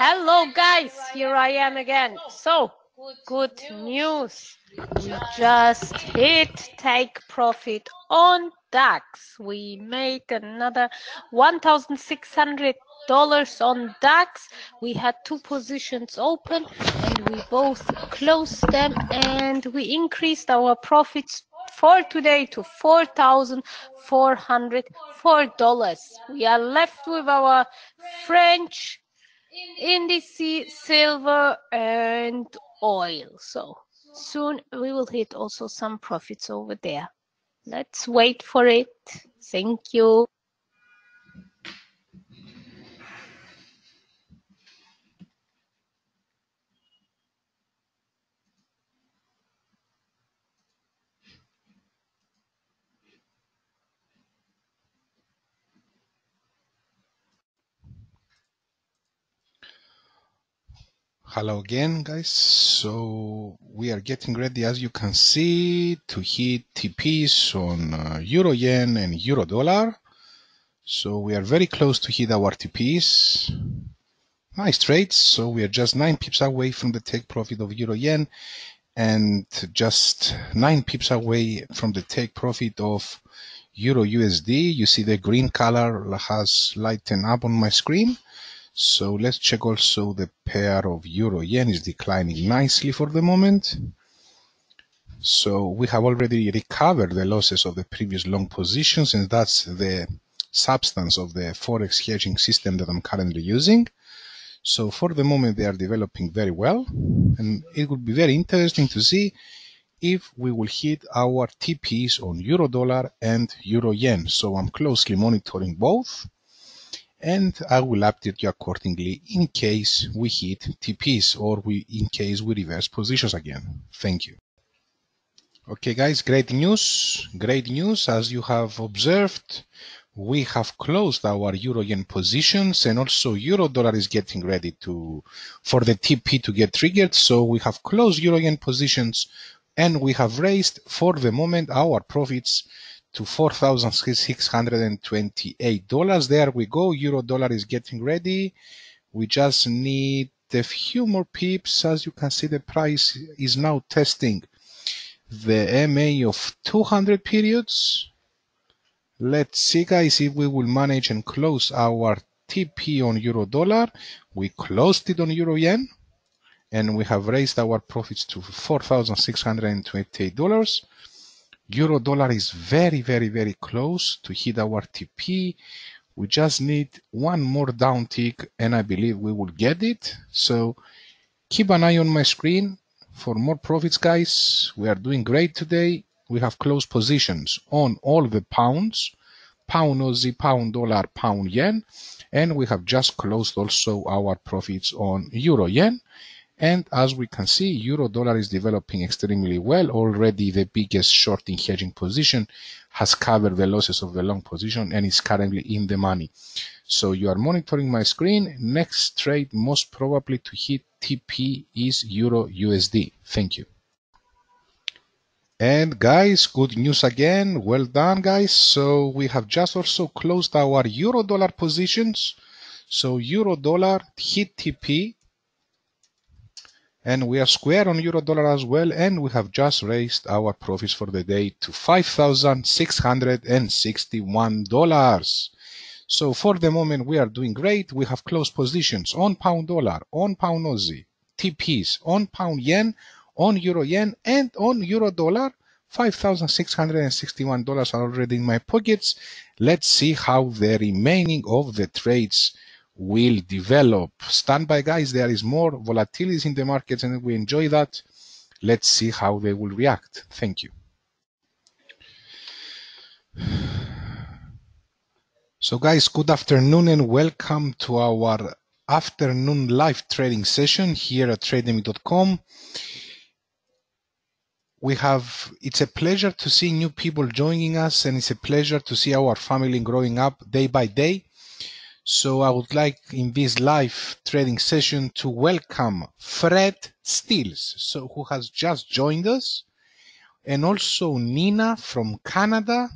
Hello guys, here I am again. So, good news. We just hit take profit on DAX. We made another $1,600 on DAX. We had two positions open and we both closed them and we increased our profits for today to $4,404. We are left with our French indices, silver, and oil. So soon we will hit also some profits over there. Let's wait for it. Thank you. Hello again, guys. So we are getting ready, as you can see, to hit TPs on uh, Euro Yen and Euro Dollar. So we are very close to hit our TPs. Nice trades. So we are just nine pips away from the take profit of Euro Yen and just nine pips away from the take profit of Euro USD. You see the green color has lightened up on my screen. So let's check also the pair of euro yen is declining nicely for the moment. So we have already recovered the losses of the previous long positions and that's the substance of the forex hedging system that I'm currently using. So for the moment they are developing very well and it would be very interesting to see if we will hit our TPs on euro dollar and euro yen. So I'm closely monitoring both and I will update you accordingly in case we hit TPs or we in case we reverse positions again. Thank you. Okay guys, great news. Great news as you have observed. We have closed our euro yen positions and also euro dollar is getting ready to for the TP to get triggered. So we have closed euro yen positions and we have raised for the moment our profits to $4,628. There we go. Euro dollar is getting ready. We just need a few more pips. As you can see, the price is now testing the MA of 200 periods. Let's see, guys, if we will manage and close our TP on euro dollar. We closed it on euro yen and we have raised our profits to $4,628. Euro dollar is very, very, very close to hit our TP. We just need one more down tick and I believe we will get it. So keep an eye on my screen for more profits, guys. We are doing great today. We have closed positions on all the pounds, pound Aussie, pound dollar, pound yen, and we have just closed also our profits on euro yen. And as we can see, euro dollar is developing extremely well. Already the biggest shorting hedging position has covered the losses of the long position and is currently in the money. So you are monitoring my screen. Next trade most probably to hit TP is euro USD. Thank you. And guys, good news again. Well done, guys. So we have just also closed our euro dollar positions. So euro dollar hit TP and we are square on euro dollar as well and we have just raised our profits for the day to $5,661 so for the moment we are doing great. We have closed positions on pound dollar on pound Aussie TPs on pound yen on euro yen and on euro dollar. $5,661 are already in my pockets. Let's see how the remaining of the trades will develop. Stand by, guys. There is more volatility in the markets and we enjoy that. Let's see how they will react. Thank you. So guys, good afternoon and welcome to our afternoon live trading session here at trademy.com. we have it's a pleasure to see new people joining us and it's a pleasure to see our family growing up day by day so i would like in this live trading session to welcome fred stills so who has just joined us and also nina from canada.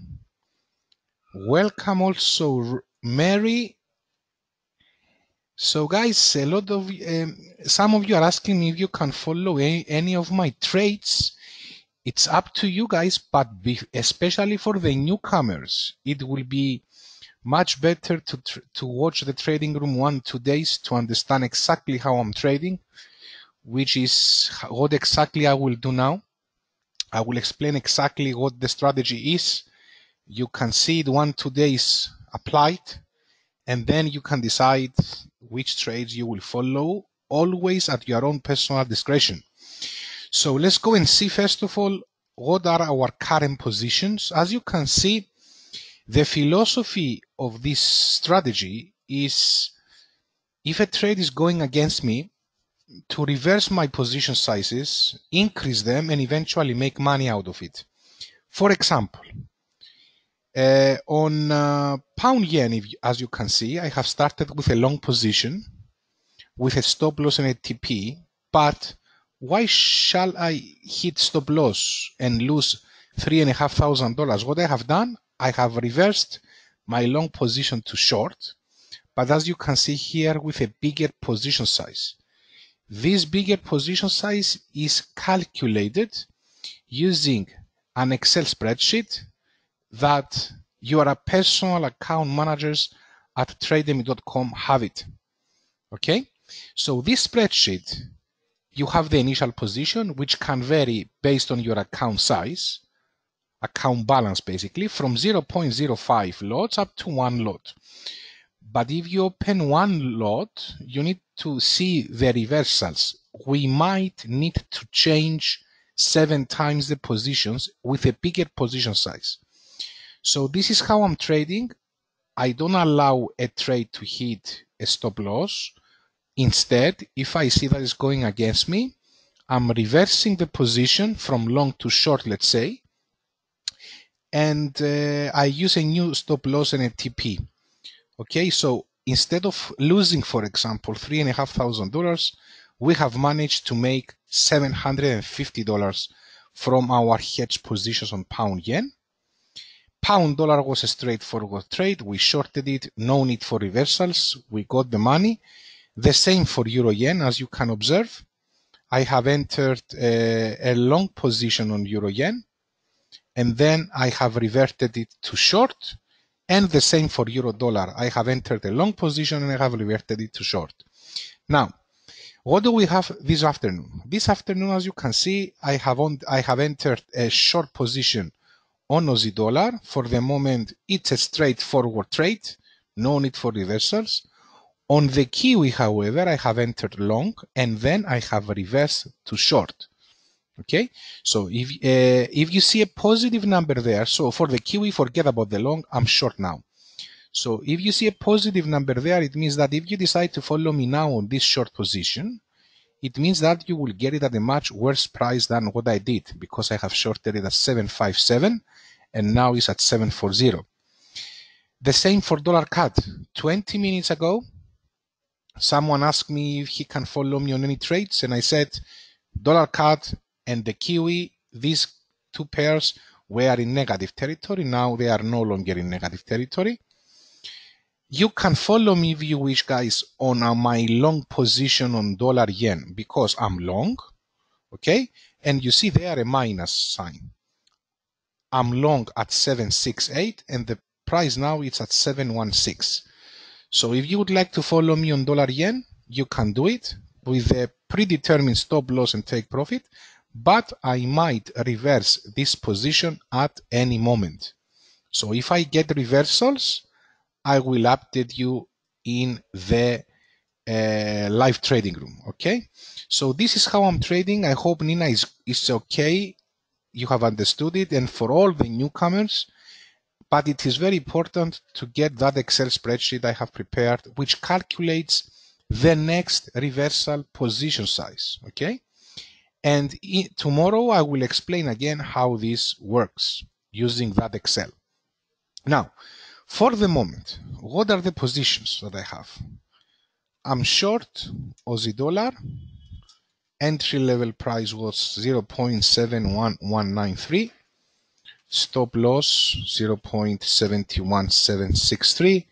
Welcome also mary. So guys a lot of um, some of you are asking me if you can follow any, any of my trades. It's up to you guys, but be, especially for the newcomers, it will be much better to to watch the trading room one two days to understand exactly how I'm trading, which is what exactly I will do now. I will explain exactly what the strategy is. You can see it one two days applied, and then you can decide which trades you will follow, always at your own personal discretion. So let's go and see first of all what are our current positions. As you can see, the philosophy of this strategy is if a trade is going against me, to reverse my position sizes, increase them, and eventually make money out of it. For example, uh, on uh, pound yen, if, as you can see, I have started with a long position with a stop loss and a TP, but why shall I hit stop loss and lose three and a half thousand dollars? What I have done, I have reversed my long position to short, but as you can see here with a bigger position size. This bigger position size is calculated using an Excel spreadsheet that your personal account managers at trademy.com have it. Okay, so this spreadsheet you have the initial position, which can vary based on your account size, account balance basically, from 0.05 lots up to one lot. But if you open one lot, you need to see the reversals. We might need to change seven times the positions with a bigger position size. So this is how I'm trading. I don't allow a trade to hit a stop loss. Instead, if I see that it's going against me, I'm reversing the position from long to short, let's say, and uh, I use a new stop loss and a TP. Okay, so instead of losing, for example, three and a half thousand dollars, we have managed to make seven hundred and fifty dollars from our hedge positions on pound yen. Pound dollar was a straightforward trade. We shorted it, no need for reversals. We got the money the same for euro yen, as you can observe. I have entered a, a long position on euro yen, and then I have reverted it to short, and the same for euro dollar. I have entered a long position and I have reverted it to short. Now, what do we have this afternoon? This afternoon, as you can see, I have on, I have entered a short position on Aussie dollar. For the moment, it's a straightforward trade, no need for reversals. On the Kiwi, however, I have entered long and then I have reversed to short. Okay, so if uh, if you see a positive number there, so for the Kiwi, forget about the long, I'm short now. So if you see a positive number there, it means that if you decide to follow me now on this short position, it means that you will get it at a much worse price than what I did because I have shorted it at 757 and now it's at 740. The same for dollar CAD. 20 minutes ago, someone asked me if he can follow me on any trades, and I said dollar CAD and the Kiwi, these two pairs were in negative territory. Now they are no longer in negative territory. You can follow me if you wish, guys, on uh, my long position on dollar yen because I'm long, okay? And you see there a minus sign. I'm long at 768 and the price now is at 716. So if you would like to follow me on dollar yen, you can do it with a predetermined stop loss and take profit, but I might reverse this position at any moment. So if I get reversals, I will update you in the uh, live trading room. Okay. So this is how I'm trading. I hope Nina is, is okay. You have understood it. And for all the newcomers, but it is very important to get that Excel spreadsheet I have prepared, which calculates the next reversal position size, okay? And tomorrow I will explain again how this works using that Excel. Now, for the moment, what are the positions that I have? I'm short Aussie dollar. Entry level price was 0.71193. Stop loss 0.71763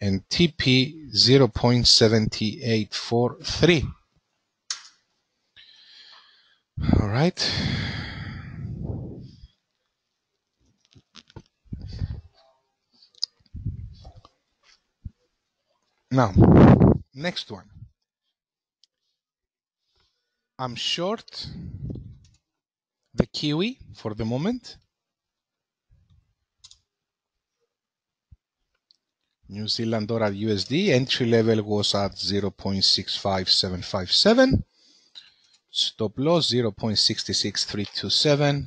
and TP 0.7843. All right. Now, next one. I'm short the Kiwi for the moment. New Zealand dollar USD entry level was at 0.65757. Stop loss 0.66327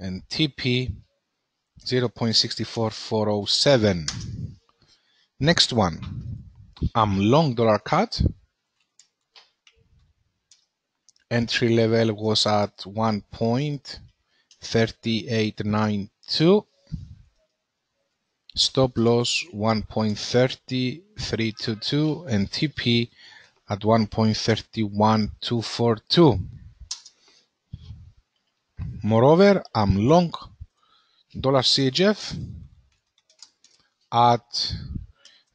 and TP 0.64407. Next one, I'm long dollar CAD. Entry level was at 1.3892. Stop loss 1.3322 and TP at 1.31242. Moreover, I'm long dollar CHF at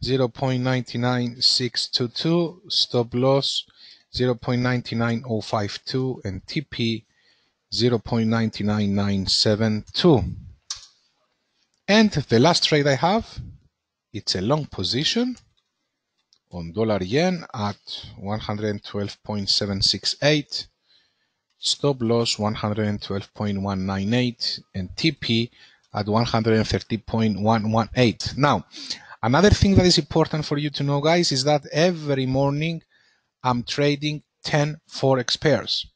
0.99622, stop loss 0.99052 and TP 0.99972. And the last trade I have, it's a long position on dollar yen at 112.768, stop loss 112.198 and TP at 130.118. Now, Another thing that is important for you to know, guys, is that every morning I'm trading 10 forex pairs.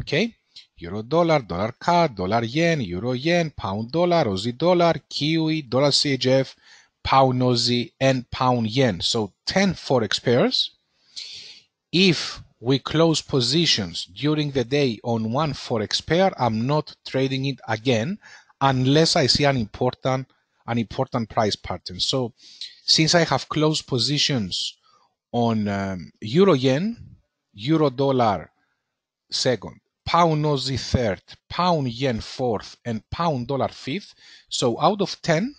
Okay? Euro dollar, dollar CAD, dollar yen, euro yen, pound dollar, Aussie dollar, Kiwi, dollar CHF, pound Aussie, and pound yen. So 10 forex pairs. If we close positions during the day on one forex pair, I'm not trading it again unless I see an important an important price pattern. So since I have closed positions on um, euro yen, euro dollar second, pound Aussie third, pound yen fourth, and pound dollar fifth. So out of 10,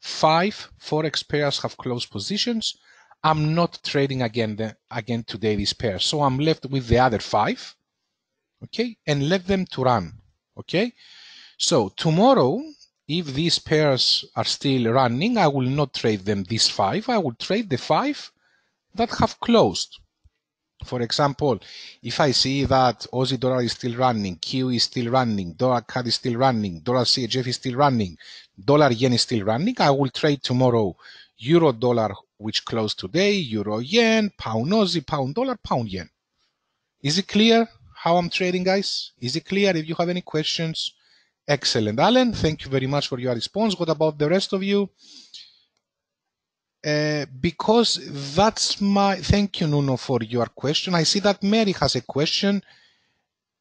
five forex pairs have closed positions. I'm not trading again the, again today this pair. So I'm left with the other five. Okay, and let them to run. Okay. So tomorrow if these pairs are still running, I will not trade them these five. I will trade the five that have closed. For example, if I see that Aussie dollar is still running, Kiwi is still running, dollar CAD is still running, dollar CHF is still running, dollar yen is still running, I will trade tomorrow euro dollar, which closed today, euro yen, pound Aussie, pound dollar, pound yen. Is it clear how I'm trading, guys? Is it clear? If you have any questions, Excellent. Alan, thank you very much for your response. What about the rest of you? Uh, because that's my thank you Nuno for your question. I see that Mary has a question.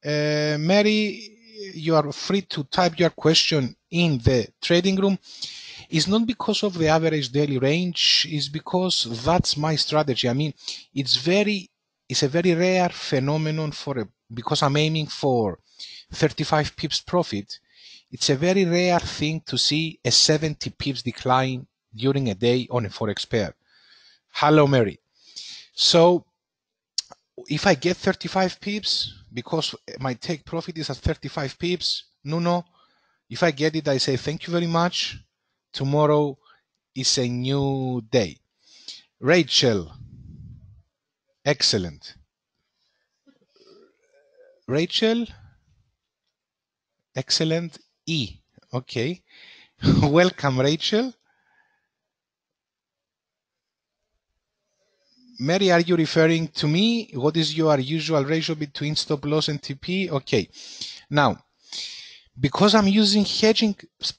Uh, Mary, you are free to type your question in the trading room. It's not because of the average daily range, it's because that's my strategy. I mean, it's very it's a very rare phenomenon for a because I'm aiming for 35 pips profit it's a very rare thing to see a 70 pips decline during a day on a forex pair. Hello, Mary. So if I get 35 pips, because my take profit is at 35 pips, no, no. If I get it, I say thank you very much. Tomorrow is a new day. Rachel, excellent. Rachel, excellent. E. Okay. Welcome, Rachel. Mary, are you referring to me? What is your usual ratio between stop loss and TP? Okay. Now, because I'm using hedging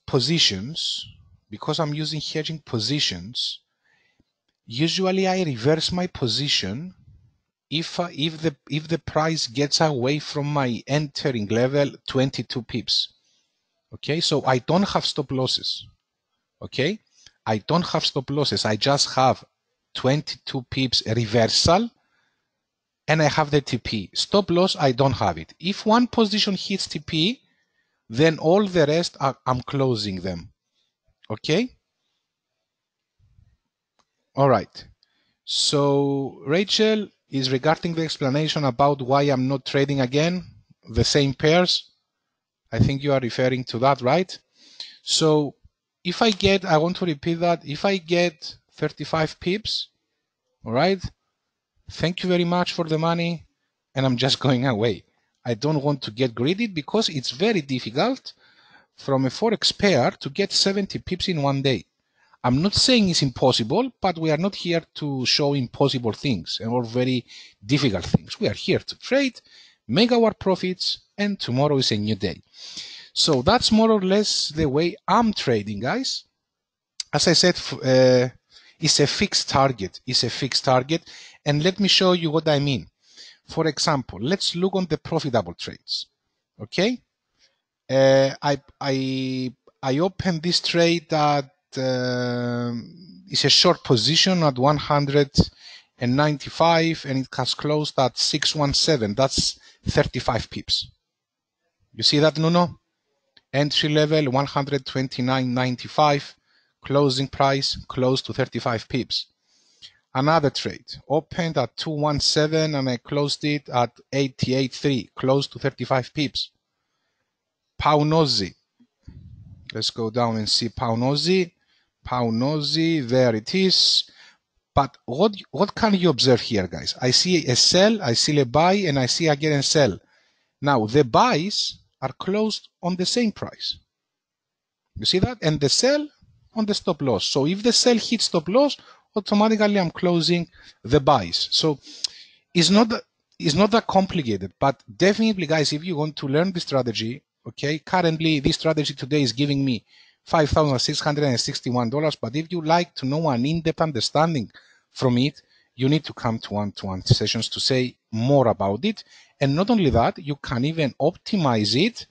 positions, because I'm using hedging positions, usually I reverse my position if uh, if the if the price gets away from my entering level 22 pips okay so i don't have stop losses okay i don't have stop losses i just have 22 pips reversal and i have the tp stop loss i don't have it. If one position hits tp then all the rest are, i'm closing them. Okay? All right. So rachel is regarding the explanation about why I'm not trading again the same pairs. I think you are referring to that, right? So if I get, I want to repeat that, if I get 35 pips, all right, thank you very much for the money, and I'm just going away. I don't want to get greedy because it's very difficult from a forex pair to get 70 pips in one day. I'm not saying it's impossible, but we are not here to show impossible things or very difficult things. We are here to trade, make our profits, and tomorrow is a new day. So that's more or less the way I'm trading, guys. As I said, uh, it's a fixed target. is a fixed target. And let me show you what I mean. For example, let's look on the profitable trades. Okay. Uh, I, I, I opened this trade at uh, is a short position at 195 and it has closed at 617. That's 35 pips. You see that, Nuno? Entry level 129.95, closing price close to 35 pips. Another trade opened at 217 and I closed it at 88.3, close to 35 pips. pound Aussie. Let's go down and see pound Aussie. Paunozi, there it is. But what, what can you observe here, guys? I see a sell, I see a buy, and I see again a sell. Now, the buys are closed on the same price. You see that? And the sell on the stop loss. So if the sell hits stop loss, automatically I'm closing the buys. So it's not that, it's not that complicated, but definitely, guys, if you want to learn the strategy, okay, currently this strategy today is giving me $5,661. But if you like to know an in-depth understanding from it, you need to come to one-to-one sessions to say more about it. And not only that, you can even optimize it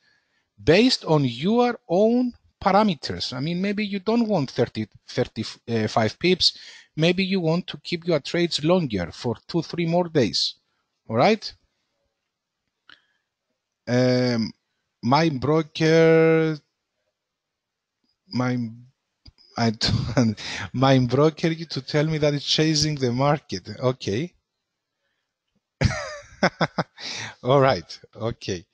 based on your own parameters. I mean, maybe you don't want 30, 35 pips. Maybe you want to keep your trades longer for two, three more days. All right. Um, my broker my I my broker you to tell me that it's chasing the market. Okay. All right. Okay.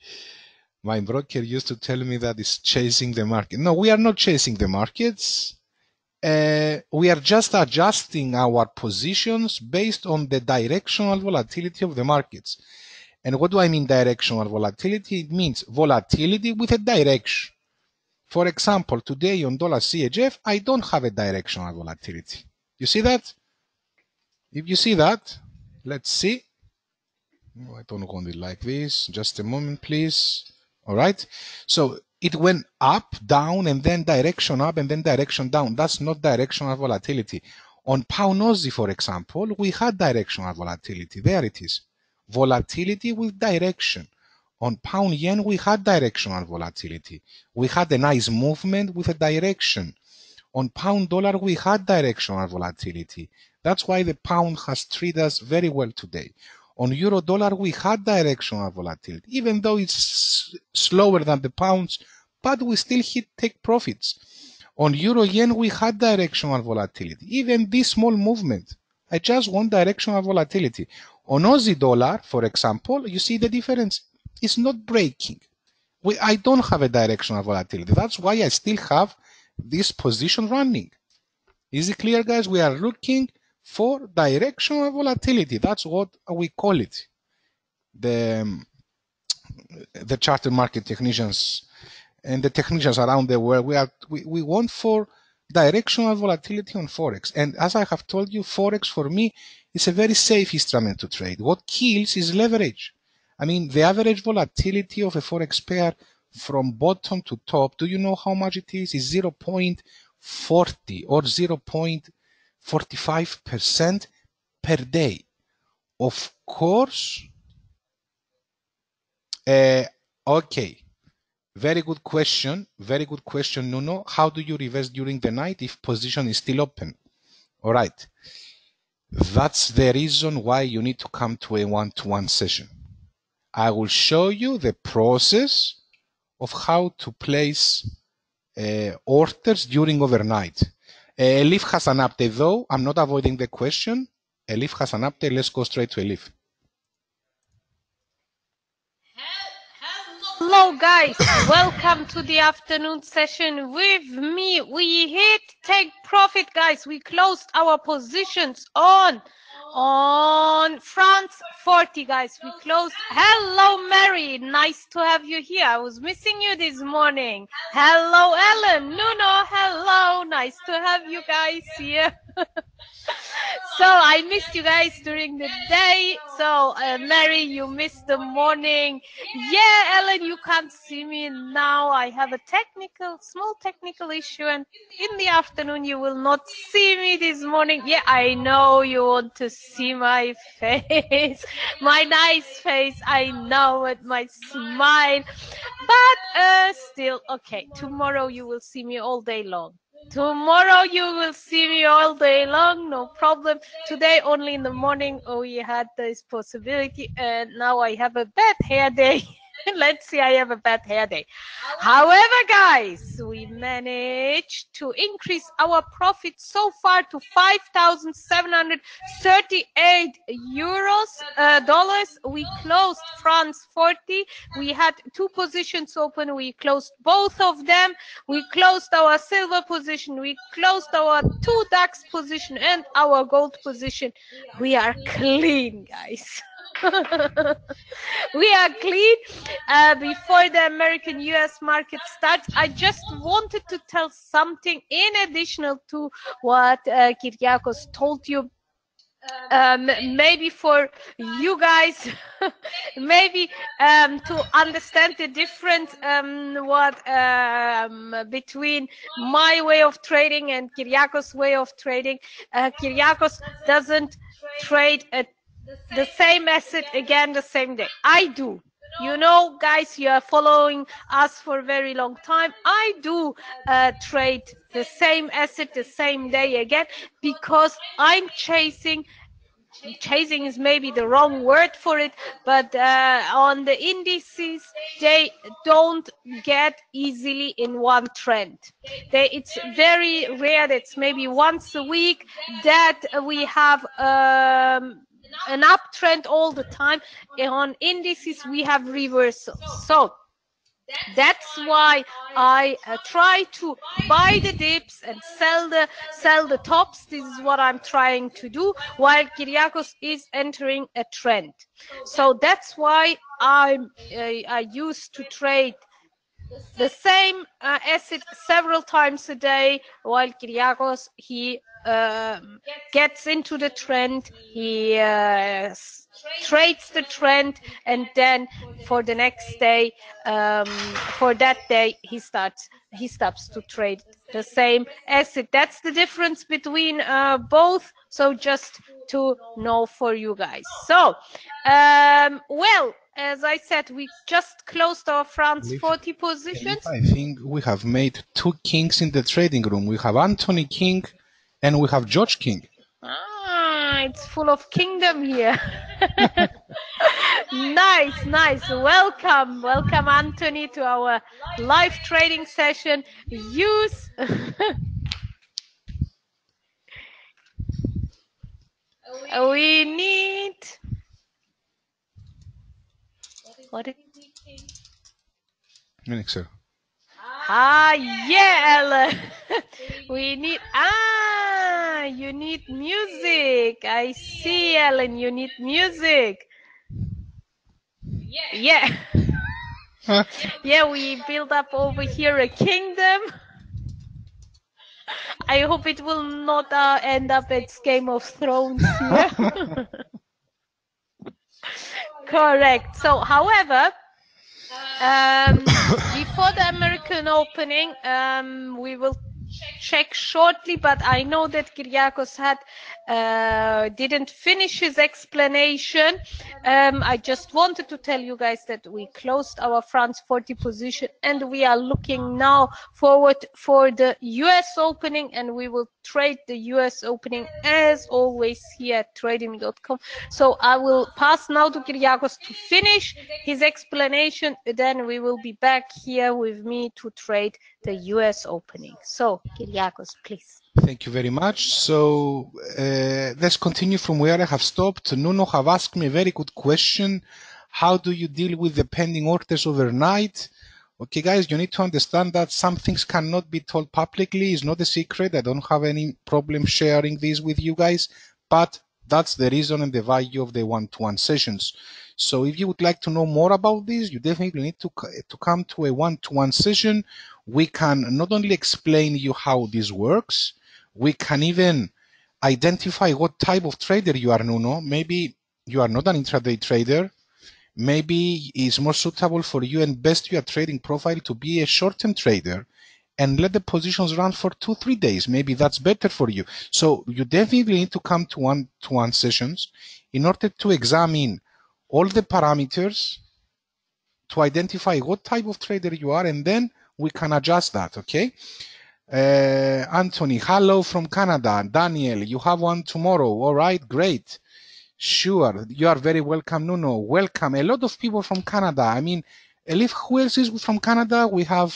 My broker used to tell me that it's chasing the market. No, we are not chasing the markets. Uh, we are just adjusting our positions based on the directional volatility of the markets. And what do I mean directional volatility? It means volatility with a direction. For example, today on dollar CHF, I don't have a directional volatility. You see that? If you see that, let's see. Oh, I don't want it like this. Just a moment, please. All right. So it went up, down, and then direction up, and then direction down. That's not directional volatility. On pound Aussie, for example, we had directional volatility. There it is. Volatility with direction. On pound yen, we had directional volatility. We had a nice movement with a direction. On pound dollar, we had directional volatility. That's why the pound has treated us very well today. On euro dollar, we had directional volatility, even though it's slower than the pounds, but we still hit take profits. On euro yen, we had directional volatility. Even this small movement, I just want directional volatility. On Aussie dollar, for example, you see the difference is not breaking. We, I don't have a directional volatility. That's why I still have this position running. Is it clear, guys? We are looking for directional volatility. That's what we call it. The, um, the charter market technicians and the technicians around the world, we, are, we, we want for directional volatility on Forex. And as I have told you, Forex for me is a very safe instrument to trade. What kills is leverage. I mean, the average volatility of a forex pair from bottom to top, do you know how much it is? Is 0.40 or 0.45% per day. Of course. Uh, okay. Very good question. Very good question, Nuno. How do you reverse during the night if position is still open? All right. That's the reason why you need to come to a one-to-one session. I will show you the process of how to place uh, orders during overnight. Elif has an update though. I'm not avoiding the question. Elif has an update. Let's go straight to Elif. Hello guys, welcome to the afternoon session with me. We hit take profit guys. We closed our positions on on France 40 guys. We closed. Hello Mary, nice to have you here. I was missing you this morning. Hello Ellen, Nuno, hello. Nice to have you guys here. so I missed you guys during the day. So uh, Mary, you missed the morning. Yeah, Ellen, you can't see me now. I have a technical, small technical issue, and in the afternoon you will not see me this morning. Yeah, I know you want to see my face, my nice face. I know it, my smile, but uh, still okay. Tomorrow you will see me all day long. Tomorrow you will see me all day long, no problem. Today only in the morning oh, we had this possibility and now I have a bad hair day. Let's see, I have a bad hair day. However, guys, we managed to increase our profit so far to 5,738 euros, uh, dollars. We closed France 40. We had two positions open. We closed both of them. We closed our silver position. We closed our two DAX position and our gold position. We are clean, guys. we are clean uh, before the American US market starts. I just wanted to tell something in addition to what uh, Kyriakos told you um, maybe for you guys, maybe um, to understand the difference um, what um, between my way of trading and Kyriakos' way of trading. Uh, Kyriakos doesn't trade at the same asset again the same day. I do. You know, guys, you are following us for a very long time. I do uh, trade the same asset the same day again because I'm chasing chasing is maybe the wrong word for it, but uh, on the indices, they don't get easily in one trend. They, it's very rare. It's maybe once a week that we have um, an uptrend all the time. On indices, we have reversals. So that's why I uh, try to buy the dips and sell the sell the tops. This is what I'm trying to do while Kyriakos is entering a trend. So that's why I'm uh, I used to trade the same uh, asset several times a day while Kyriakos he um, gets into the trend he uh, trades the trend and then for the next day um, for that day he starts he stops to trade the same asset that's the difference between uh, both so just to know for you guys so um, well as I said, we just closed our France 40 positions. I think we have made two kings in the trading room. We have Anthony King and we have George King. Ah, it's full of kingdom here. nice, nice. Welcome, welcome, Anthony, to our live trading session. Use. we need. What did Mixer. Ah, yeah, Ella. we need. Ah, you need music. I see, Ellen. You need music. Yeah. Yeah. yeah, we build up over here a kingdom. I hope it will not uh, end up as Game of Thrones. Correct. So, however, um, before the American opening, um, we will check shortly, but I know that Kyriakos had uh, didn't finish his explanation. Um, I just wanted to tell you guys that we closed our France 40 position and we are looking now forward for the US opening and we will trade the US opening as always here at trademy.com. So I will pass now to Kyriakos to finish his explanation. Then we will be back here with me to trade the US opening. So Kyriakos, please. Thank you very much. So uh, let's continue from where I have stopped. Nuno have asked me a very good question. How do you deal with the pending orders overnight? Okay, guys, you need to understand that some things cannot be told publicly. It's not a secret. I don't have any problem sharing this with you guys, but that's the reason and the value of the one-to-one sessions. So if you would like to know more about this, you definitely need to, to come to a one-to-one session. We can not only explain you how this works, we can even identify what type of trader you are, Nuno. Maybe you are not an intraday trader. Maybe is more suitable for you and best your trading profile to be a short-term trader and let the positions run for two, three days. Maybe that's better for you. So you definitely need to come to one-to-one sessions in order to examine all the parameters to identify what type of trader you are, and then we can adjust that, okay? Uh, Anthony, hello from Canada. Daniel, you have one tomorrow. All right, great. Sure, you are very welcome, Nuno. Welcome. A lot of people from Canada. I mean, Elif, who else is from Canada? We have,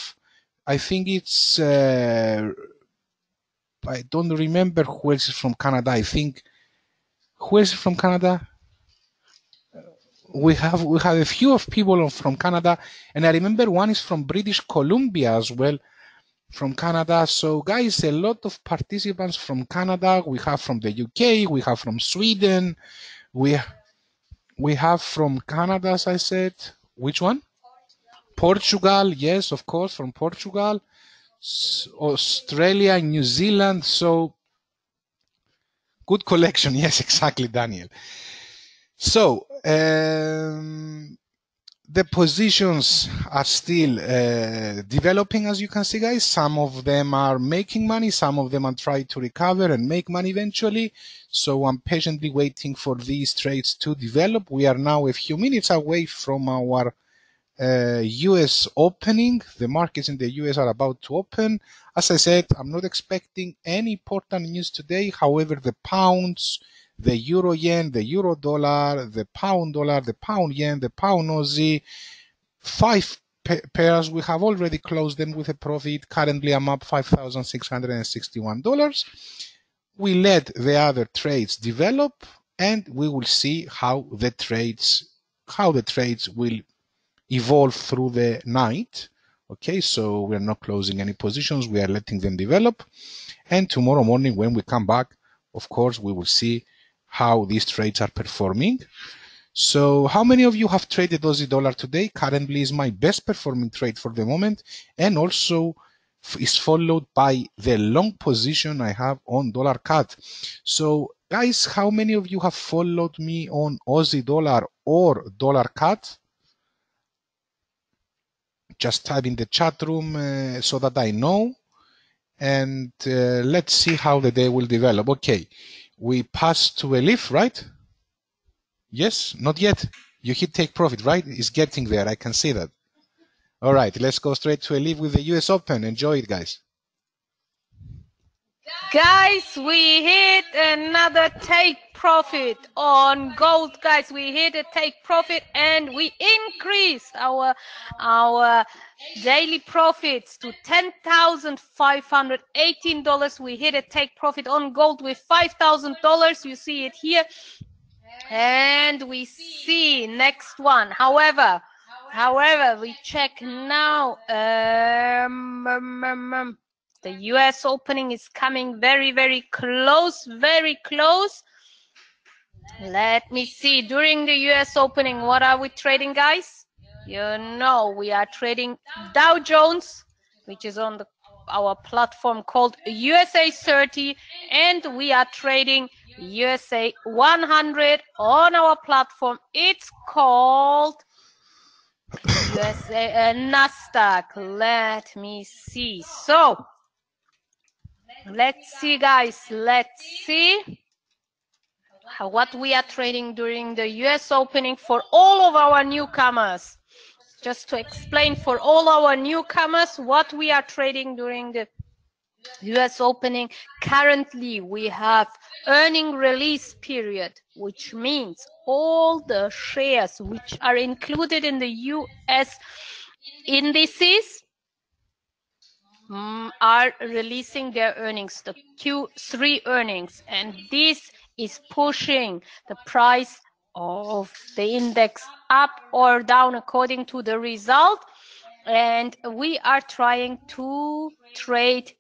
I think it's, uh, I don't remember who else is from Canada. I think, who else is from Canada? We have we have a few of people from Canada, and I remember one is from British Columbia as well from Canada. So, guys, a lot of participants from Canada. We have from the UK, we have from Sweden, we we have from Canada, as I said. Which one? Portugal, yes, of course, from Portugal, Australia, New Zealand. So, good collection. Yes, exactly, Daniel. So, um, the positions are still uh, developing, as you can see, guys. Some of them are making money, some of them are trying to recover and make money eventually. So I'm patiently waiting for these trades to develop. We are now a few minutes away from our uh, US opening. The markets in the US are about to open. As I said, I'm not expecting any important news today. However, the pounds, the euro yen, the euro dollar, the pound dollar, the pound yen, the pound Aussie. Five pairs, we have already closed them with a profit. Currently, I'm up $5,661. We let the other trades develop and we will see how the trades, how the trades will evolve through the night. Okay, so we're not closing any positions. We are letting them develop. And tomorrow morning, when we come back, of course, we will see how these trades are performing. So how many of you have traded Aussie dollar today? Currently is my best performing trade for the moment and also is followed by the long position I have on dollar CAD. So guys, how many of you have followed me on Aussie dollar or dollar CAD? Just type in the chat room uh, so that I know. And uh, let's see how the day will develop. Okay, we pass to Elif, right? Yes, not yet. You hit take profit, right? It's getting there. I can see that. All right, let's go straight to Elif with the US Open. Enjoy it, guys. Guys, we hit another take profit on gold. Guys, we hit a take profit and we increased our our daily profits to $10,518. We hit a take profit on gold with $5,000. You see it here. And we see next one. However, however, we check now. Um, um, um, um the US opening is coming very, very close, very close. Let me see. During the US opening, what are we trading, guys? You know, we are trading Dow Jones, which is on the, our platform called USA 30, and we are trading USA 100 on our platform. It's called USA uh, Nasdaq. Let me see. So Let's see, guys. Let's see what we are trading during the US opening for all of our newcomers. Just to explain for all our newcomers what we are trading during the US opening. Currently, we have earning release period, which means all the shares which are included in the US indices mm, are releasing their earnings, the Q3 earnings, and this is pushing the price of the index up or down according to the result. And we are trying to trade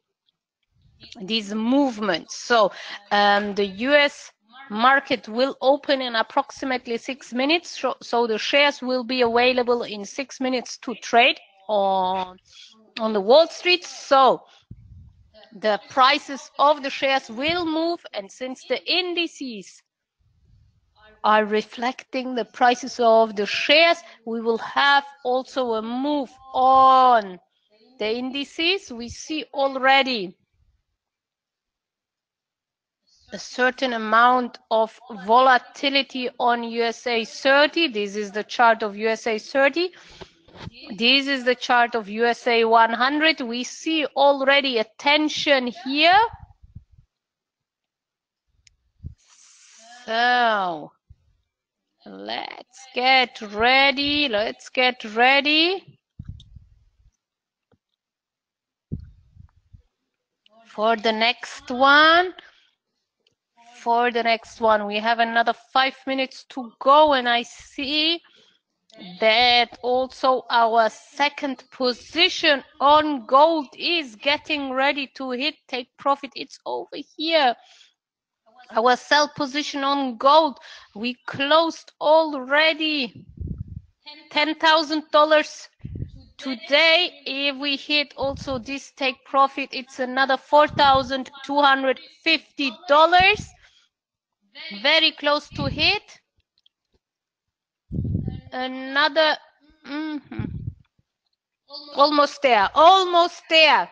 these movements. So um, the US market will open in approximately six minutes. So, so the shares will be available in six minutes to trade on, on the Wall Street. So the prices of the shares will move. And since the indices are reflecting the prices of the shares, we will have also a move on the indices. We see already a certain amount of volatility on USA 30. This is the chart of USA 30. This is the chart of USA 100. We see already a tension here. So let's get ready. Let's get ready for the next one for the next one. We have another five minutes to go, and I see that also our second position on gold is getting ready to hit take profit. It's over here. Our sell position on gold, we closed already $10,000 today. If we hit also this take profit, it's another $4,250 very close to hit. Another, mm -hmm. almost there, almost there.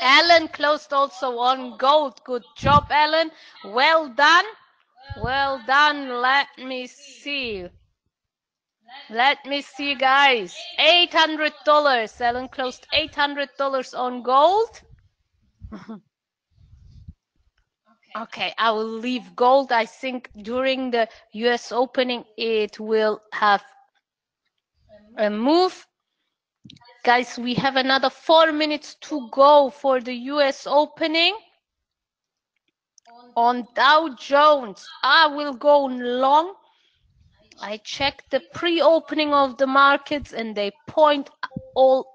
Alan closed also on gold. Good job, Alan. Well done. Well done. Let me see. Let me see, guys. $800. Alan closed $800 on gold. Okay, I will leave gold. I think during the US opening, it will have a move. Guys, we have another four minutes to go for the US opening. On Dow Jones, I will go long. I checked the pre-opening of the markets and they point all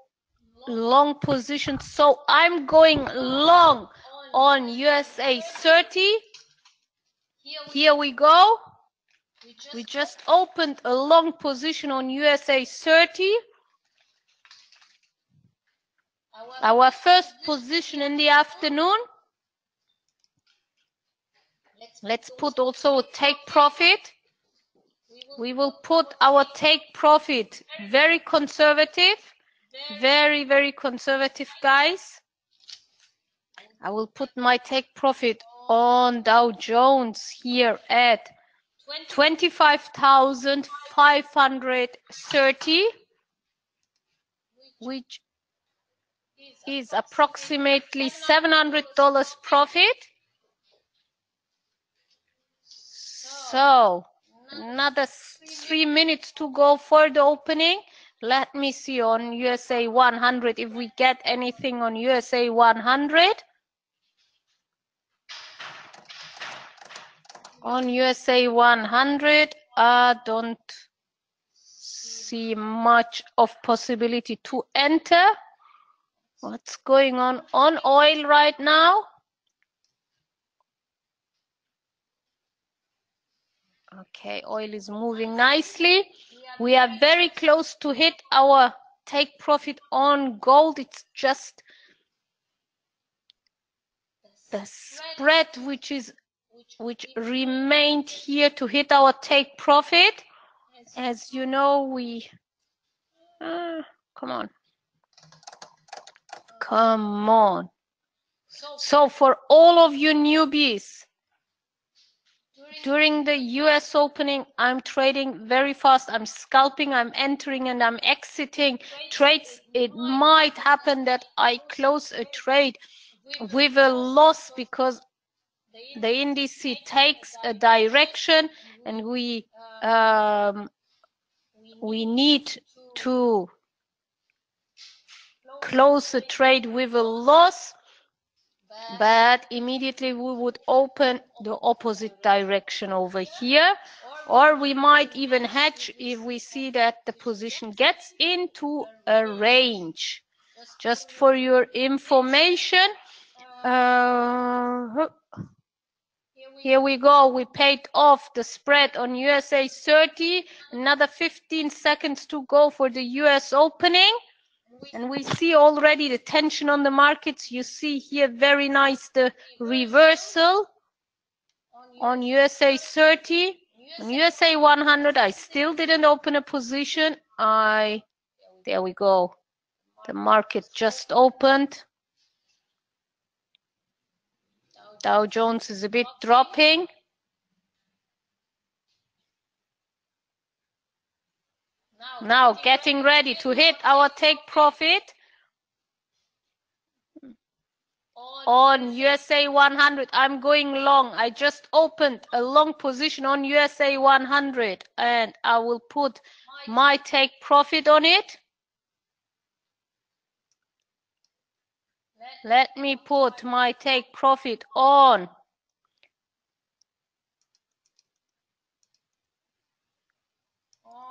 long positions. So I'm going long on USA 30. Here we go. We just opened a long position on USA 30. Our first position in the afternoon. Let's put also take profit. We will put our take profit very conservative. Very, very conservative, guys. I will put my take profit on Dow Jones here at 25,530, which is approximately $700 profit. So another three minutes to go for the opening. Let me see on USA 100 if we get anything on USA 100. On USA 100, I don't see much of possibility to enter. What's going on on oil right now? Okay, oil is moving nicely. We are very close to hit our take profit on gold. It's just the spread which is which remained here to hit our take profit. As you know, we, uh, come on, come on. So for all of you newbies, during the US opening, I'm trading very fast. I'm scalping, I'm entering and I'm exiting trades. It might happen that I close a trade with a loss because the index takes a direction and we um, we need to close a trade with a loss but immediately we would open the opposite direction over here. Or we might even hedge if we see that the position gets into a range. Just for your information uh, here we go we paid off the spread on USA 30 another 15 seconds to go for the US opening and we see already the tension on the markets. You see here very nice the reversal on USA 30. On USA 100, I still didn't open a position. I, there we go. The market just opened. Dow Jones is a bit dropping. Now getting ready to hit our take profit on USA 100. I'm going long. I just opened a long position on USA 100 and I will put my take profit on it. Let me put my take profit on.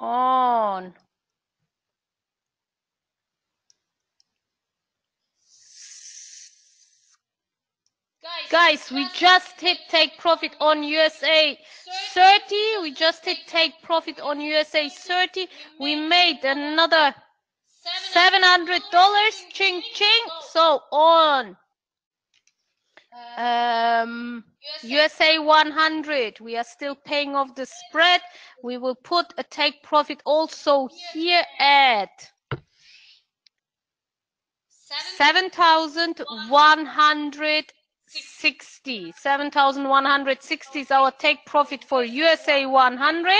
On. Guys we just hit take profit on usa 30 we just hit take profit on usa 30 we made another 700 dollars ching ching so on um, USA 100, we are still paying off the spread. We will put a take profit also here at 7,160. 7,160 is our take profit for USA 100.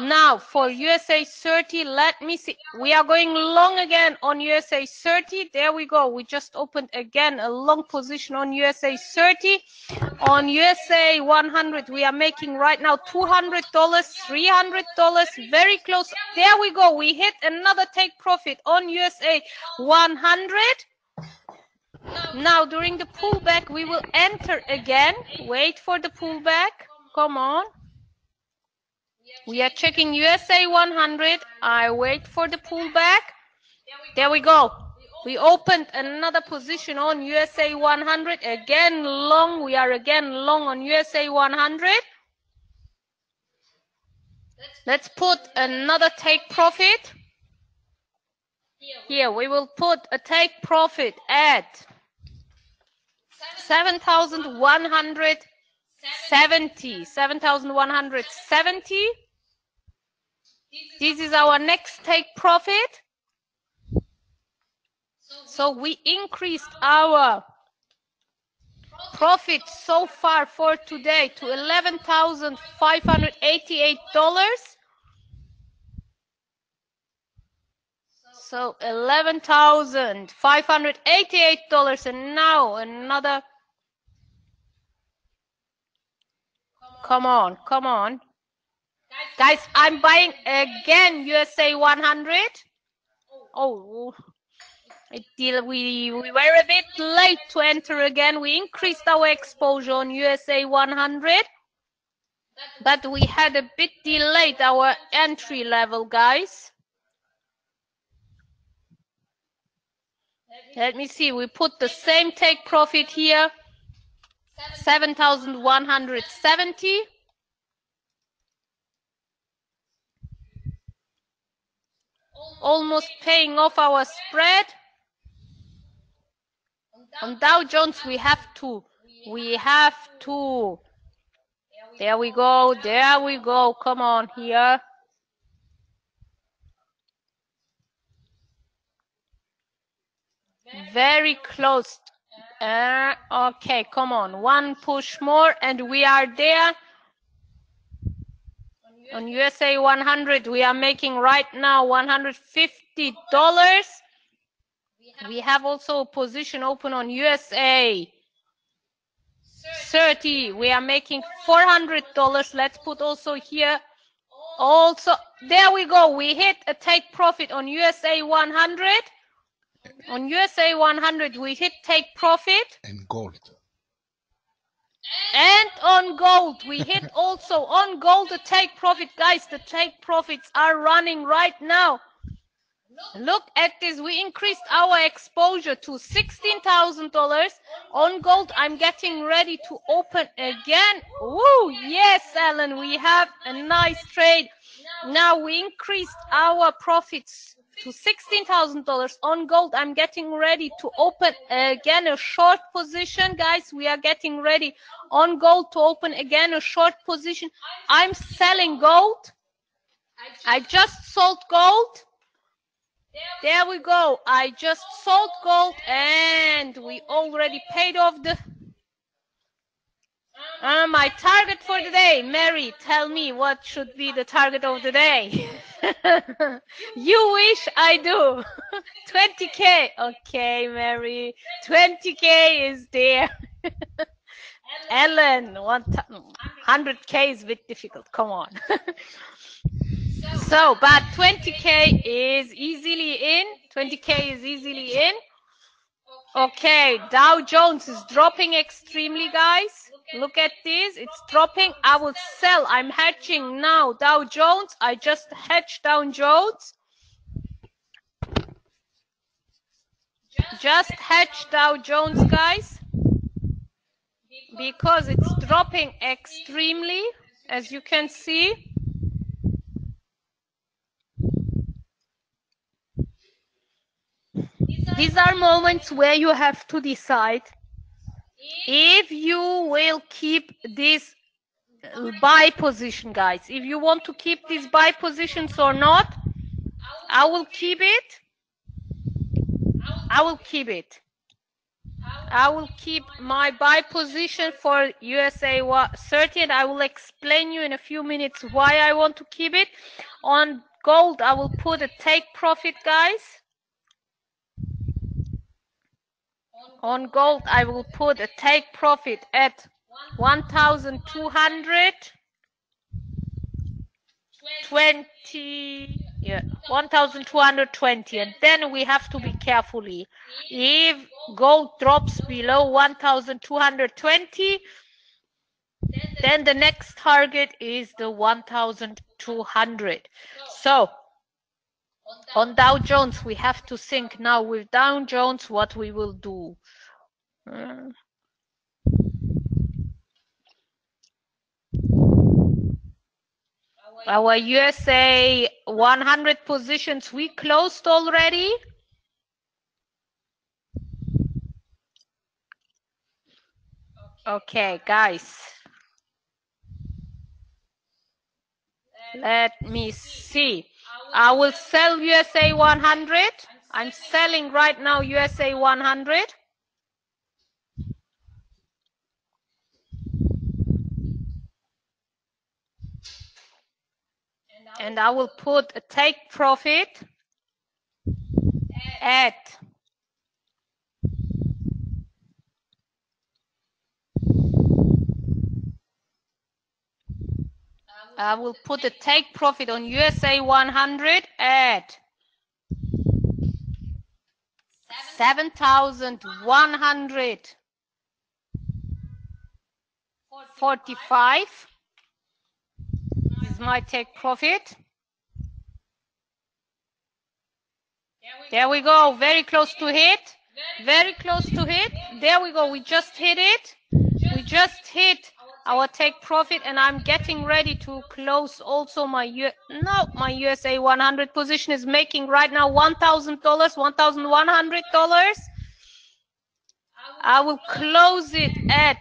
Now for USA 30, let me see. We are going long again on USA 30. There we go. We just opened again a long position on USA 30. On USA 100, we are making right now $200, $300, very close. There we go. We hit another take profit on USA 100. Now during the pullback, we will enter again. Wait for the pullback. Come on. We are checking USA 100. I wait for the pullback. There we go. We opened another position on USA 100. Again long. We are again long on USA 100. Let's put another take profit. Here we will put a take profit at 7,170. 7,170. This is our next take profit. So we increased our profit so far for today to $11,588. So $11,588 and now another Come on, come on. Guys, I'm buying again USA 100. Oh, it we, we were a bit late to enter again. We increased our exposure on USA 100. But we had a bit delayed our entry level, guys. Let me see, we put the same take profit here. 7,170. Almost paying off our spread. On Dow Jones, we have to, we have to. There we go, there we go. Come on here. Very close Uh, okay, come on. One push more and we are there. On USA 100, we are making right now $150. We have also a position open on USA 30. We are making $400. Let's put also here. Also, there we go. We hit a take profit on USA 100. On USA 100, we hit take profit. And gold. And on gold, we hit also on gold the take profit. Guys, the take profits are running right now. Look at this. We increased our exposure to $16,000 on gold. I'm getting ready to open again. Woo! Yes, Alan, we have a nice trade. Now we increased our profits to $16,000 on gold. I'm getting ready to open again a short position. Guys, we are getting ready on gold to open again a short position. I'm selling gold. I just sold gold. There we go. I just sold gold and we already paid off the uh, my target for the day. Mary, tell me what should be the target of the day. you wish I do. 20k. Okay, Mary. 20k is there. Ellen, 100k is a bit difficult. Come on. So, but 20k is easily in. 20k is easily in. Okay, Dow Jones is dropping extremely, guys. Look at this. It's dropping. I will sell. I'm hedging now. Dow Jones. I just hedged Dow Jones. Just hedge Dow Jones, guys. Because it's dropping extremely, as you can see. These are moments where you have to decide if you will keep this uh, buy position, guys. If you want to keep these buy positions or not, I will keep it. I will keep it. I will keep my buy position for USA 30 and I will explain you in a few minutes why I want to keep it. On gold, I will put a take profit, guys. On gold I will put a take profit at 1200 20 yeah 1220 and then we have to be carefully if gold drops below 1220 then the next target is the 1200 so on Dow Jones, we have to think now. With Dow Jones what we will do. Uh, our USA 100 positions, we closed already. Okay, guys. Let me see. I will sell USA 100. I'm selling right now USA 100. And I will put a take profit at I will put the take profit on USA 100 at 7,145. Is my take profit. There we go. Very close to hit. Very close to hit. There we go. We just hit it. We just hit our take profit and I'm getting ready to close also my U no my USA 100 position is making right now $1,000 $1,100 I will close it at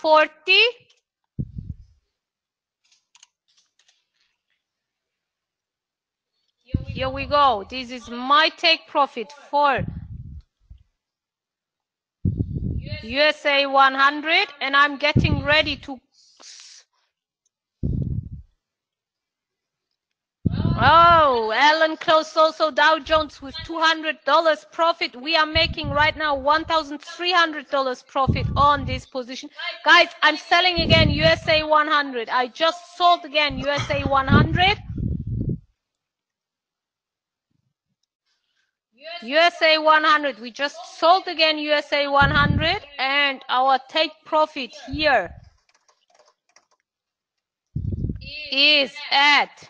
25,440 Here we go. This is my take profit for USA 100 and I'm getting ready to Oh, Ellen closed also Dow Jones with $200 profit. We are making right now $1,300 profit on this position. Guys, I'm selling again USA 100. I just sold again USA 100. USA 100. We just sold again USA 100 and our take profit here is at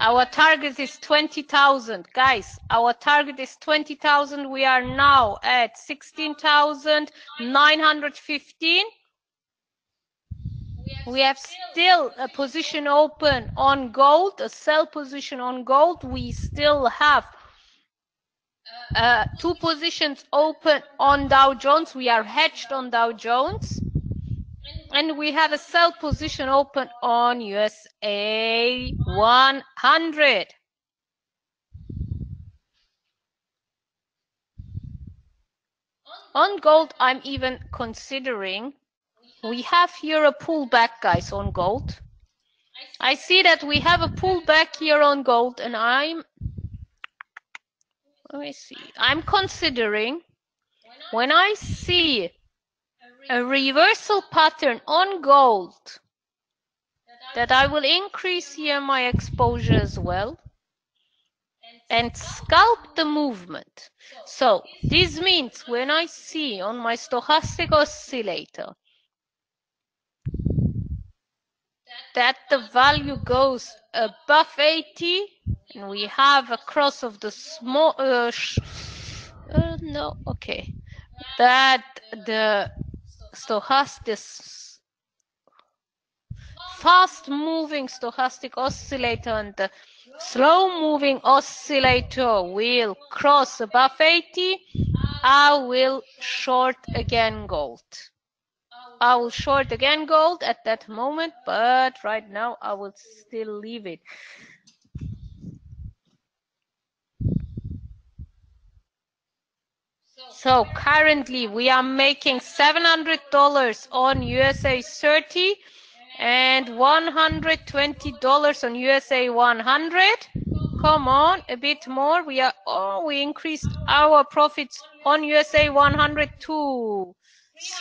Our target is 20,000. Guys, our target is 20,000. We are now at 16,915. We have still a position open on gold, a sell position on gold. We still have uh, two positions open on Dow Jones. We are hedged on Dow Jones. And we have a sell position open on USA 100. On gold, I'm even considering, we have here a pullback, guys, on gold. I see that we have a pullback here on gold and I'm, let me see, I'm considering when I see a reversal pattern on gold that I will increase here my exposure as well and scalp the movement. So this means when I see on my stochastic oscillator that the value goes above 80 and we have a cross of the small uh, uh, no okay that the stochastic fast moving stochastic oscillator and the slow moving oscillator will cross above 80 I will short again gold. I will short again gold at that moment but right now I will still leave it So currently we are making $700 on USA 30 and $120 on USA 100. Come on, a bit more. We are, oh, we increased our profits on USA 100 to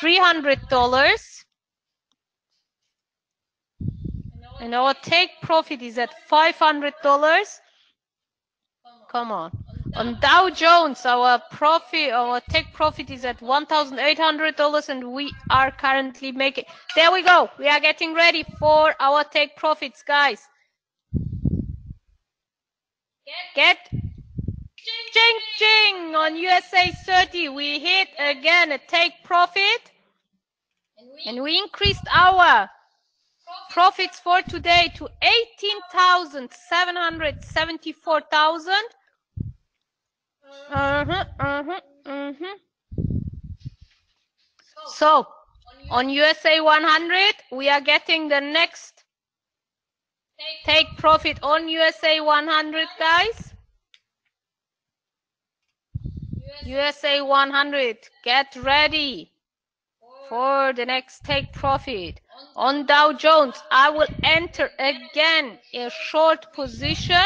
$300. And our take profit is at $500. Come on. On Dow Jones, our profit, our take profit is at $1,800 and we are currently making, there we go. We are getting ready for our take profits, guys. Get ching ching on USA 30. We hit again a take profit and we increased our profits for today to 18,774,000. Uh-huh, uh-huh, uh-huh. So, on USA 100, we are getting the next take profit on USA 100, guys. USA 100, get ready for the next take profit. On Dow Jones, I will enter again a short position.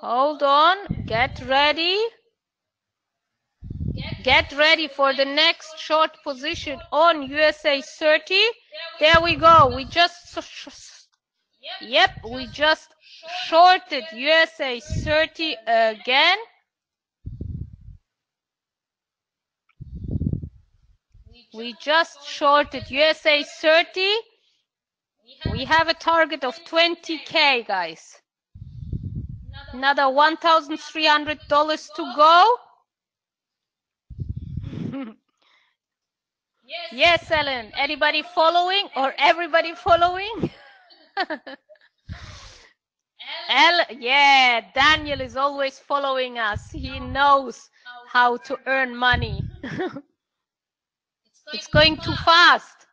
Hold on, get ready. Get ready for the next short position on USA 30. There we go. We just, yep, we just shorted USA 30 again. We just shorted USA 30. We have a target of 20k, guys. Another $1,300 to go. yes, Ellen. Anybody following or everybody following? El, yeah, Daniel is always following us. He knows how to earn money. it's going too fast.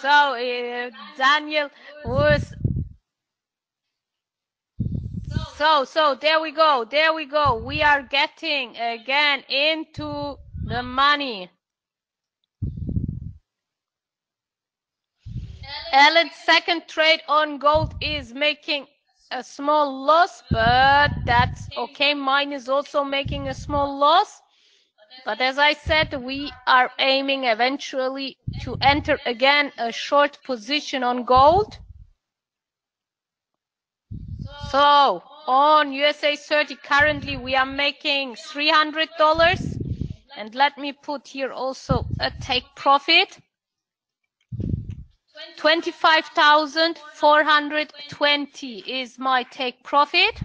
So uh, Daniel was. So, so there we go. There we go. We are getting again into the money. Ellen's second trade on gold is making a small loss, but that's okay. Mine is also making a small loss. But as I said, we are aiming eventually to enter again a short position on gold. So on USA 30, currently we are making $300. And let me put here also a take profit. 25,420 is my take profit.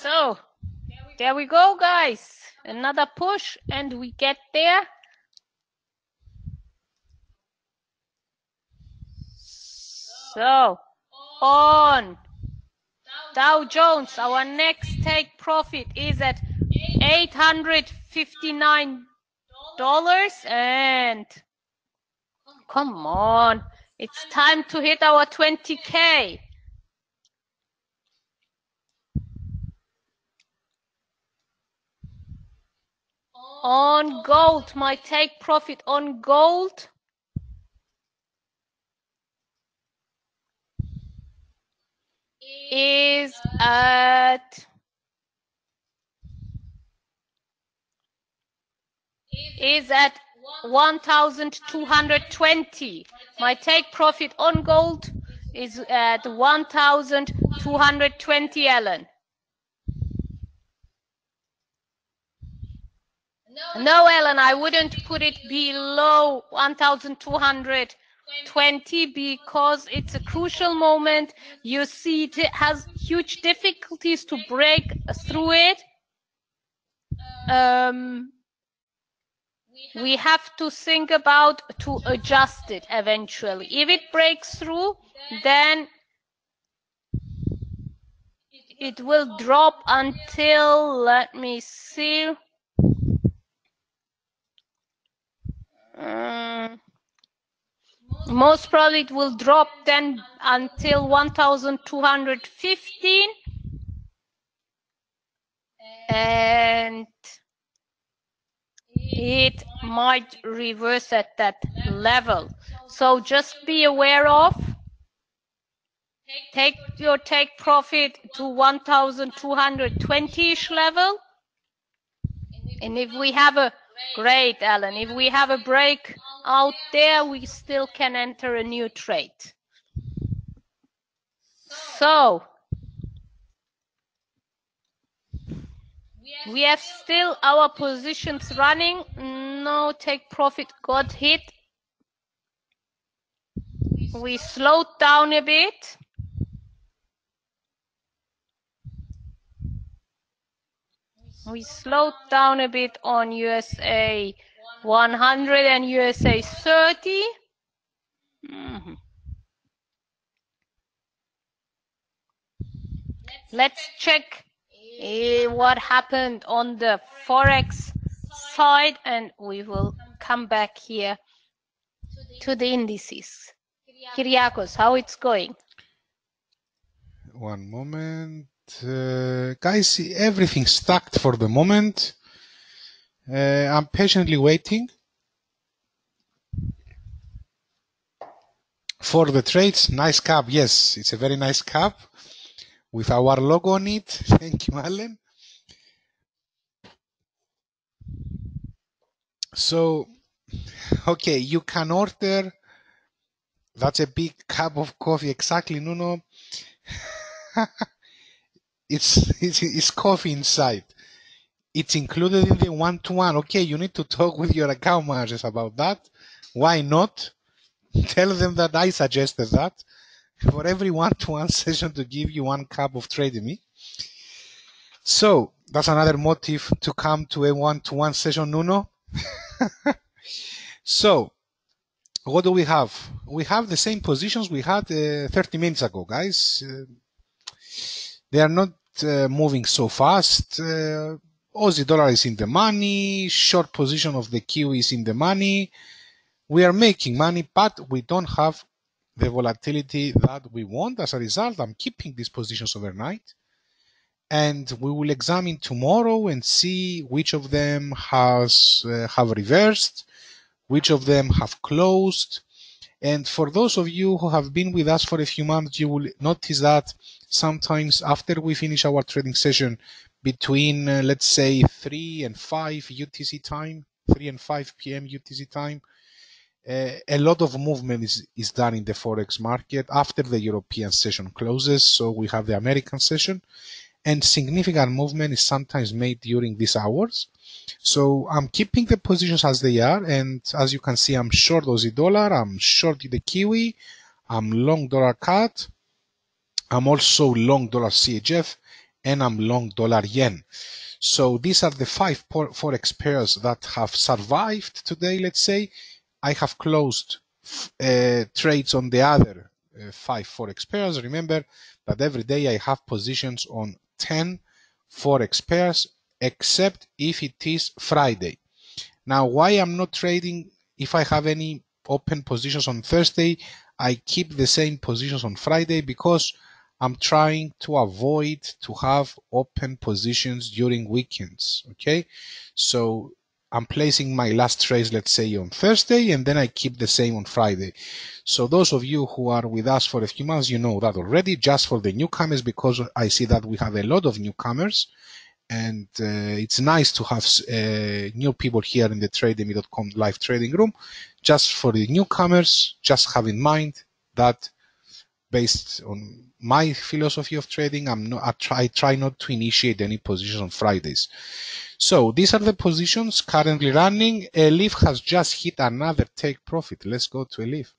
So there we go, guys. Another push and we get there. So on Dow Jones, our next take profit is at $859 and come on, it's time to hit our 20K. On gold, my take profit on gold. Is at is at 1220 my take profit on gold is at 1220 ellen no ellen i wouldn't put it below 1,220 because it's a crucial moment. You see it has huge difficulties to break through it. Um, we have to think about to adjust it eventually. If it breaks through, then it will drop until, let me see. Um, most probably it will drop then until 1215 and it might reverse at that level. So just be aware of take your take profit to 1220ish level. And if we have a great alan if we have a break out there, we still can enter a new trade. So we have still our positions running. No take profit got hit. We slowed down a bit. We slowed down a bit on USA 100 and USA 30. Mm -hmm. Let's check uh, what happened on the Forex side and we will come back here to the indices. Kyriakos, how it's going? One moment. Uh, guys, everything stacked for the moment. Uh, I'm patiently waiting for the trades. Nice cap. Yes, it's a very nice cap with our logo on it. Thank you, Alan. So, okay, you can order. That's a big cup of coffee. Exactly, Nuno. it's, it's, it's coffee inside it's included in the one-to-one. Okay, you need to talk with your account managers about that. Why not? Tell them that I suggested that for every one-to-one session to give you one cup of Trademy. So that's another motive to come to a one-to-one session, Nuno. so what do we have? We have the same positions we had uh, 30 minutes ago, guys. Uh, they are not uh, moving so fast. Uh, Aussie dollar is in the money. Short position of the Kiwi is in the money. We are making money, but we don't have the volatility that we want. As a result, I'm keeping these positions overnight. And we will examine tomorrow and see which of them has uh, have reversed, which of them have closed. And for those of you who have been with us for a few months, you will notice that sometimes after we finish our trading session between, uh, let's say, 3 and 5 UTC time, 3 and 5 p.m. UTC time, uh, a lot of movement is, is done in the forex market after the European session closes. So we have the American session, and significant movement is sometimes made during these hours. So I'm keeping the positions as they are, and as you can see, I'm short Aussie dollar, I'm short the Kiwi, I'm long dollar CAD, I'm also long dollar CHF, and I'm long dollar yen. So these are the five forex pairs that have survived today, let's say, I have closed uh, trades on the other uh, five forex pairs. Remember that every day I have positions on 10 forex pairs except if it is Friday. Now, why I'm not trading if I have any open positions on Thursday, I keep the same positions on Friday because I'm trying to avoid to have open positions during weekends. Okay. So I'm placing my last trades, let's say on Thursday, and then I keep the same on Friday. So those of you who are with us for a few months, you know that already. Just for the newcomers, because I see that we have a lot of newcomers, and uh, it's nice to have uh, new people here in the trademy.com live trading room. Just for the newcomers, just have in mind that based on my philosophy of trading, I'm not, I try, I try not to initiate any positions on Fridays. So these are the positions currently running. Elif has just hit another take profit. Let's go to Elif.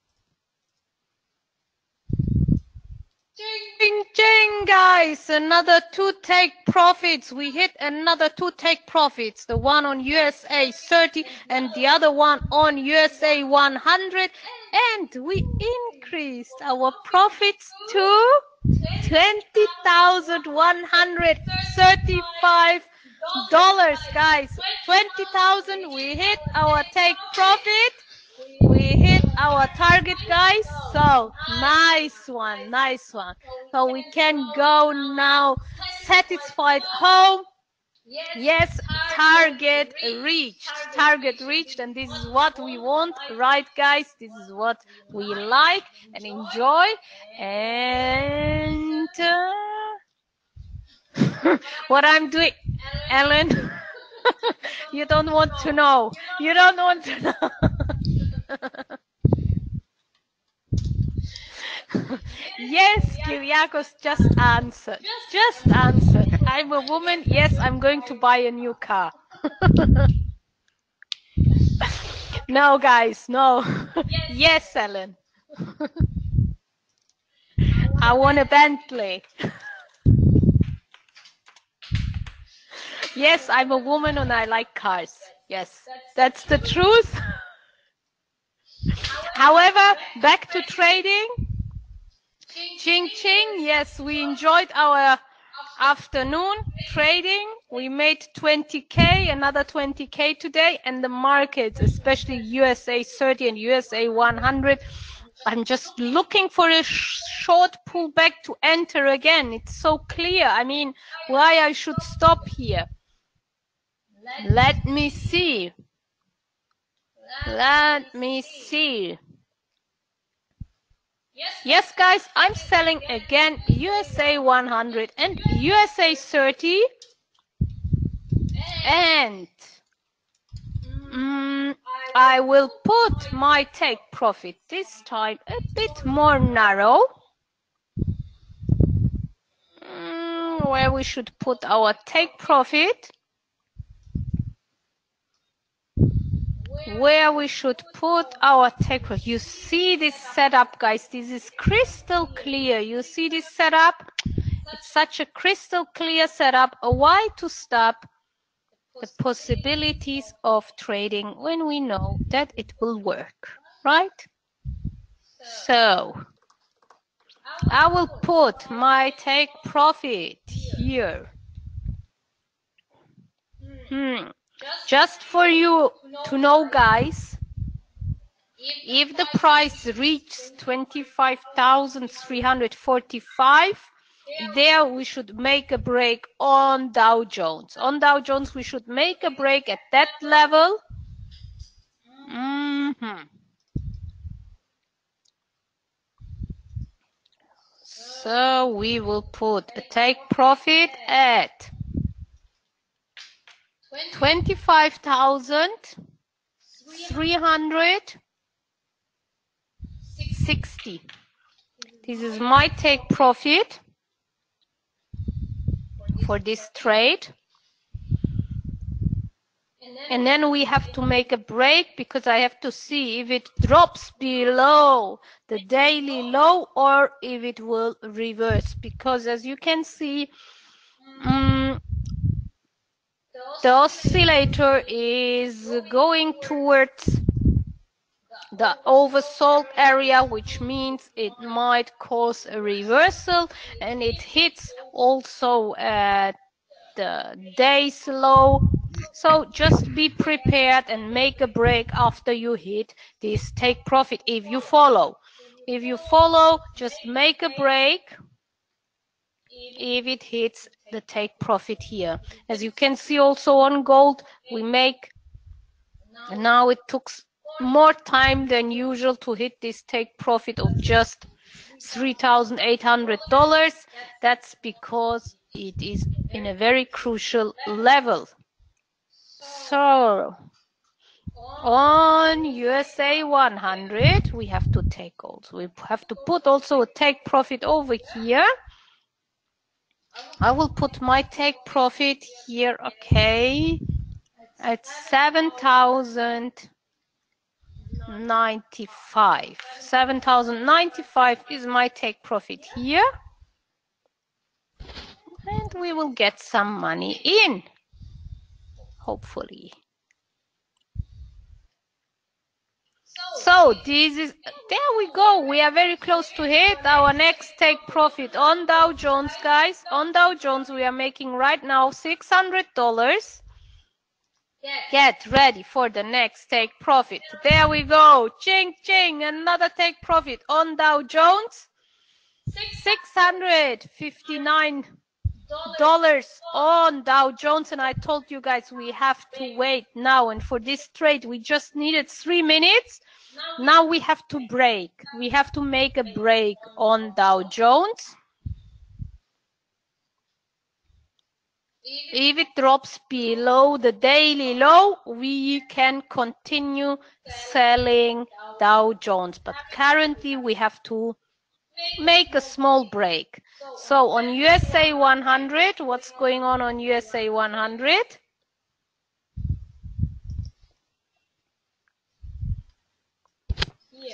Ching, ching, guys. Another two take profits. We hit another two take profits. The one on USA 30 and the other one on USA 100. And we increased our profits to 20,135 dollars, guys. 20,000. We hit our take profit. We hit our target, guys. So nice one, nice one. So we can go now satisfied home. Yes, target reached. Target reached, and this is what we want, right, guys? This is what we like and enjoy. And uh, what I'm doing, Ellen, you don't want to know. You don't want to know. yes, Kyriakos just answered. Just answered. I'm a woman. Yes, I'm going to buy a new car. no, guys, no. yes, Ellen. I want a Bentley. yes, I'm a woman and I like cars. Yes, that's the truth. However, back to trading. Ching ching. Yes, we enjoyed our afternoon trading. We made 20k, another 20k today, and the markets, especially USA 30 and USA 100. I'm just looking for a sh short pullback to enter again. It's so clear. I mean, why I should stop here. Let me see. Let me see. Yes, guys, I'm selling again USA 100 and USA 30. And mm, I will put my take profit this time a bit more narrow. Mm, where we should put our take profit. Where we should put our take profit. You see this setup, guys. This is crystal clear. You see this setup? It's such a crystal clear setup. Why to stop the possibilities of trading when we know that it will work, right? So I will put my take profit here. Hmm. Just for you to know, guys, if the price reaches 25,345, there we should make a break on Dow Jones. On Dow Jones, we should make a break at that level. Mm -hmm. So we will put a take profit at 25,360. This is my take profit for this trade. And then we have to make a break because I have to see if it drops below the daily low or if it will reverse. Because as you can see, um, the oscillator is going towards the oversold area, which means it might cause a reversal and it hits also at the day's low. So just be prepared and make a break after you hit this take profit if you follow. If you follow, just make a break if it hits the take profit here. As you can see also on gold, we make, now it took more time than usual to hit this take profit of just $3,800. That's because it is in a very crucial level. So on USA 100, we have to take also, we have to put also a take profit over here. I will put my take profit here, okay, at 7,095. 7,095 is my take profit here. And we will get some money in, hopefully. So this is, there we go. We are very close to hit our next take profit on Dow Jones, guys. On Dow Jones, we are making right now $600. Get ready for the next take profit. There we go. Ching, ching. Another take profit on Dow Jones. $659 on Dow Jones. And I told you guys we have to wait now. And for this trade, we just needed three minutes. Now we have to break. We have to make a break on Dow Jones. If it drops below the daily low, we can continue selling Dow Jones. But currently we have to make a small break. So on USA 100, what's going on on USA 100?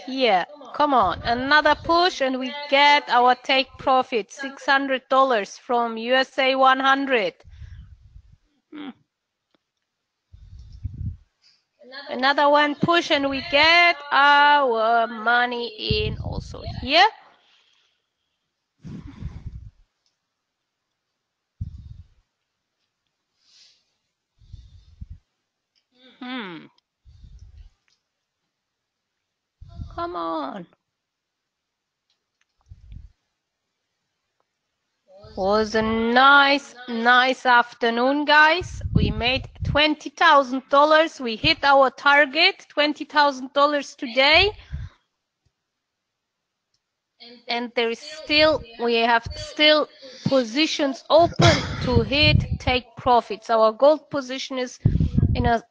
Here, come on, another push and we get our take profit, $600 from USA 100. Hmm. Another one push and we get our money in also here. Hmm. Come on. Was a nice, nice afternoon, guys. We made $20,000. We hit our target, $20,000 today. And there is still, we have still positions open to hit, take profits. Our gold position is in a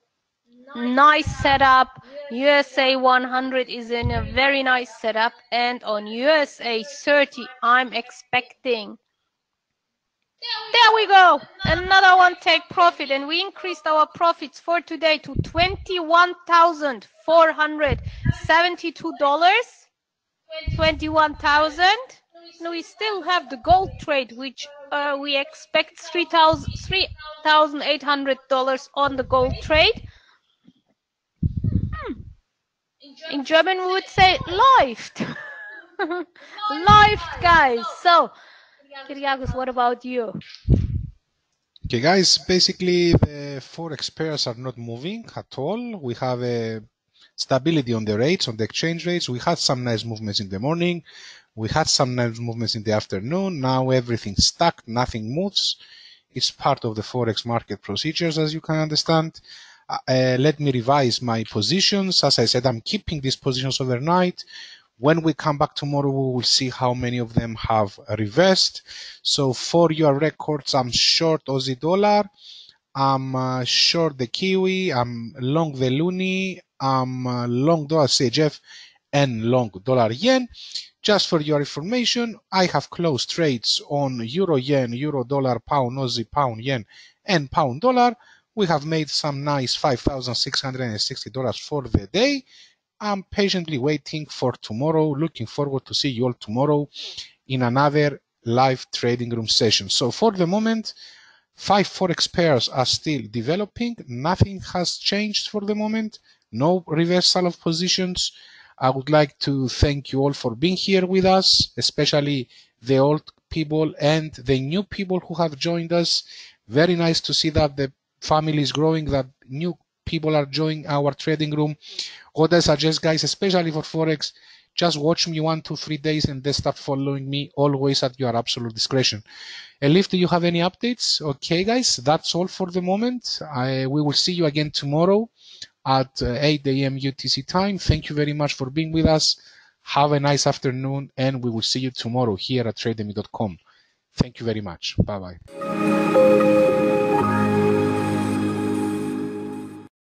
nice setup. USA 100 is in a very nice setup. And on USA 30, I'm expecting There we go. Another one take profit and we increased our profits for today to $21,472. 21,000. And we still have the gold trade, which uh, we expect $3,800 on the gold trade. Hmm. In German, we would say läuft. läuft, guys. So, Kyriakos, what about you? Okay, guys, basically the forex pairs are not moving at all. We have a stability on the rates, on the exchange rates. We had some nice movements in the morning. We had some nice movements in the afternoon. Now everything's stuck, nothing moves. It's part of the forex market procedures, as you can understand. Uh, uh, let me revise my positions. As I said, I'm keeping these positions overnight. When we come back tomorrow, we will see how many of them have reversed. So for your records, I'm short Aussie dollar. I'm uh, short the Kiwi. I'm long the Loonie. I'm uh, long dollar CHF and long dollar yen. Just for your information, I have closed trades on euro yen, euro dollar, pound Aussie, pound yen, and pound dollar. We have made some nice $5,660 for the day. I'm patiently waiting for tomorrow. Looking forward to see you all tomorrow in another live trading room session. So for the moment, five forex pairs are still developing. Nothing has changed for the moment. No reversal of positions. I would like to thank you all for being here with us, especially the old people and the new people who have joined us. Very nice to see that the family is growing, that new people are joining our trading room. What I suggest, guys, especially for Forex, just watch me one, two, three days and then start following me always at your absolute discretion. Elif, do you have any updates? Okay, guys, that's all for the moment. I, we will see you again tomorrow at uh, 8 a.m. UTC time. Thank you very much for being with us. Have a nice afternoon, and we will see you tomorrow here at trademy.com. Thank you very much. Bye bye.